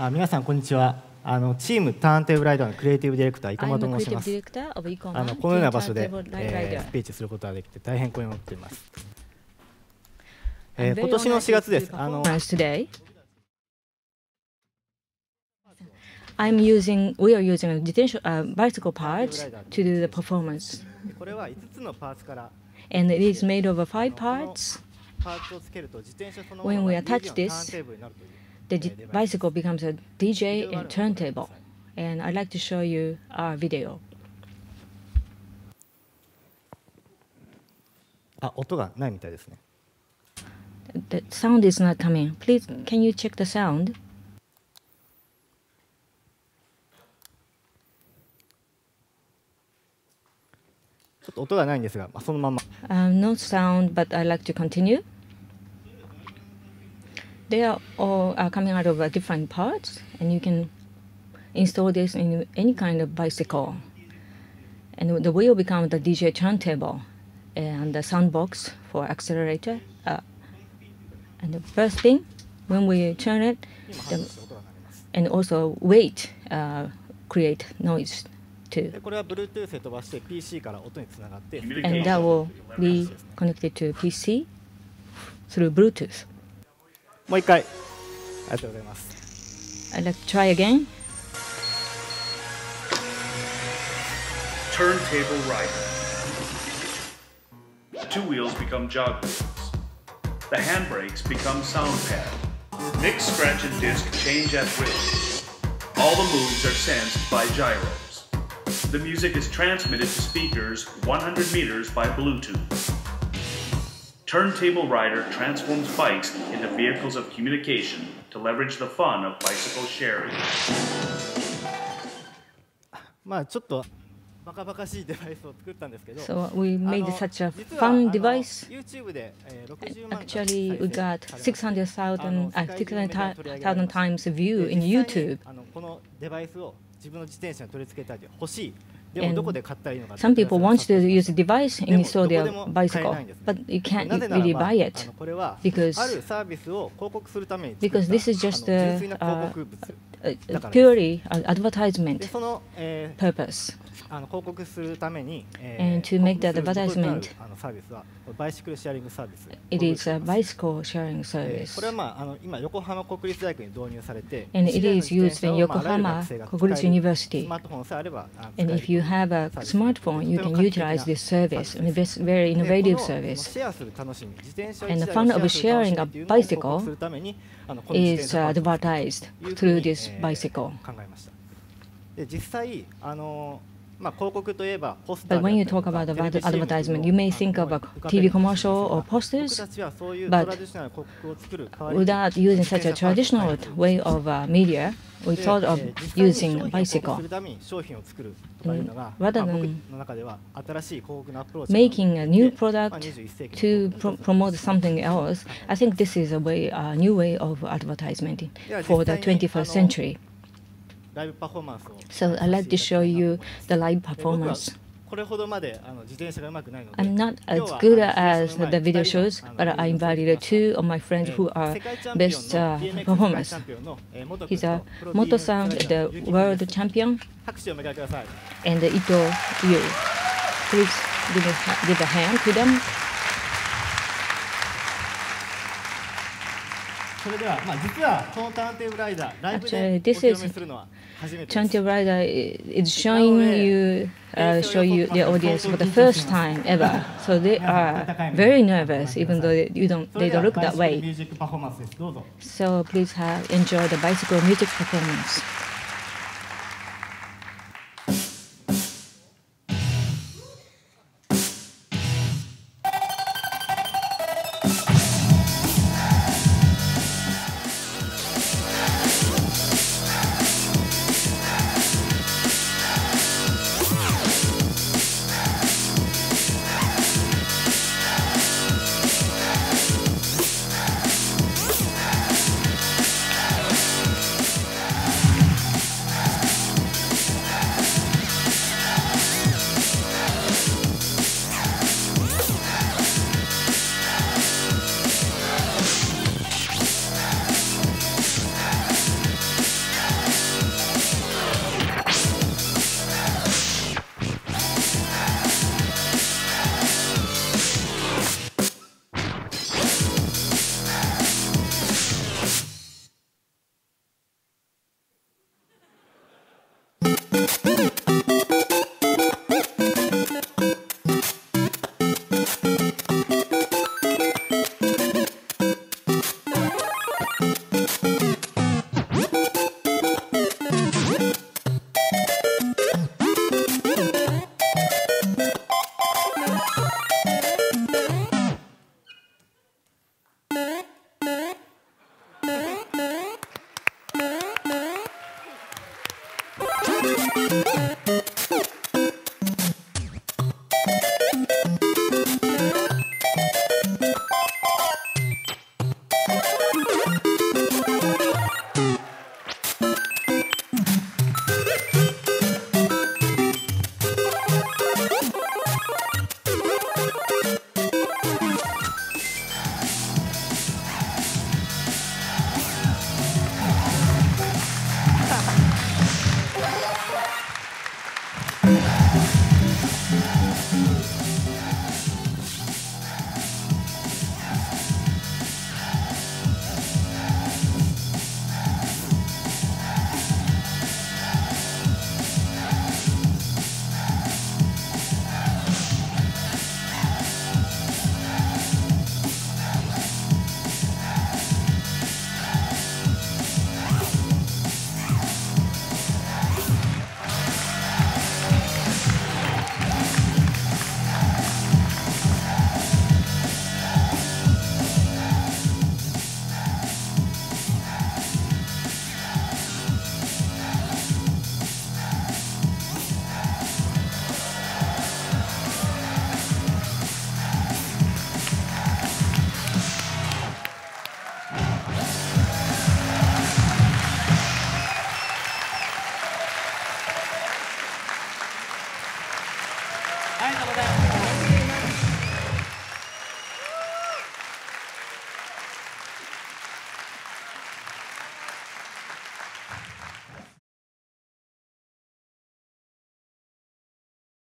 あ皆さんこんにちはあのチームターンテーブルライダーのクリエイティブディレクター生駒と申しますあのこのような場所で、えー、スピーチすることができて大変光栄を持っています、えー、今年の4月ですあの I'm using, we are using a detention, uh, bicycle parts to do the performance. And it is made of five parts. When we attach this, the bicycle becomes a DJ and turntable. And I'd like to show you our video. あ、音がないみたいですね。The sound is not coming. Please, can you check the sound? ちょっと音がないんですが、まあ、そのまま。Um, no sound, but I'd like to continue. They are all are coming out of uh, different parts, and you can install this in any kind of bicycle. And the wheel becomes the DJ turntable, and the sound box for accelerator. Uh, and the first thing, when we turn it, the, and also weight uh, create noise too. And that will be connected to PC through Bluetooth. もう一回。ありがとうございます。I'd like to try again. Turntable Rider. Two wheels become jog wheels. The handbrakes become sound pad. Mix, scratch, and disc change at will. All the moves are sensed by gyros. The music is transmitted to speakers 100 meters by Bluetooth. Turntable Rider transforms bikes into vehicles of communication to leverage the fun of bicycle sharing. まあちょっとバカバカしいデバイスを作ったんですけど。So we made such a fun device. Actually, we got 600,000 uh, 600,000 times view in YouTube. このデバイスを自分の自転車に取り付けたい欲しい。 And some people want to use a device and install their bicycle, but you can't really buy it because, because this is just a, a, purely advertisement purpose. And to make that advertisement, it is a bicycle sharing service. And it is used in Yokohama Kokuritsu University. And if you have a smartphone, you can utilize this service, and it's a very innovative service. And the fun of sharing a bicycle is advertised through this バイセコン、考えました。で実際あの But when you talk about advertisement, you may think of a TV commercial or posters, but without using such a traditional way of uh, media, we thought of using bicycle. And rather than making a new product to pro promote something else, I think this is a way, a new way of advertisement for the 21st century. So I'd like to show you the live performance. I'm not as good as the video shows, but I invited two of my friends who are best uh, performers. He's a Moto-san, the world champion, and Ito Yu. Please give, me, give a hand to them. Actually, this is Chanti Rider uh, is showing oh, you, uh, show you the audience for the first time ever. So they are very nervous, even though they, you don't, they don't look that way. So please have, enjoy the bicycle music performance. ありがとうございます。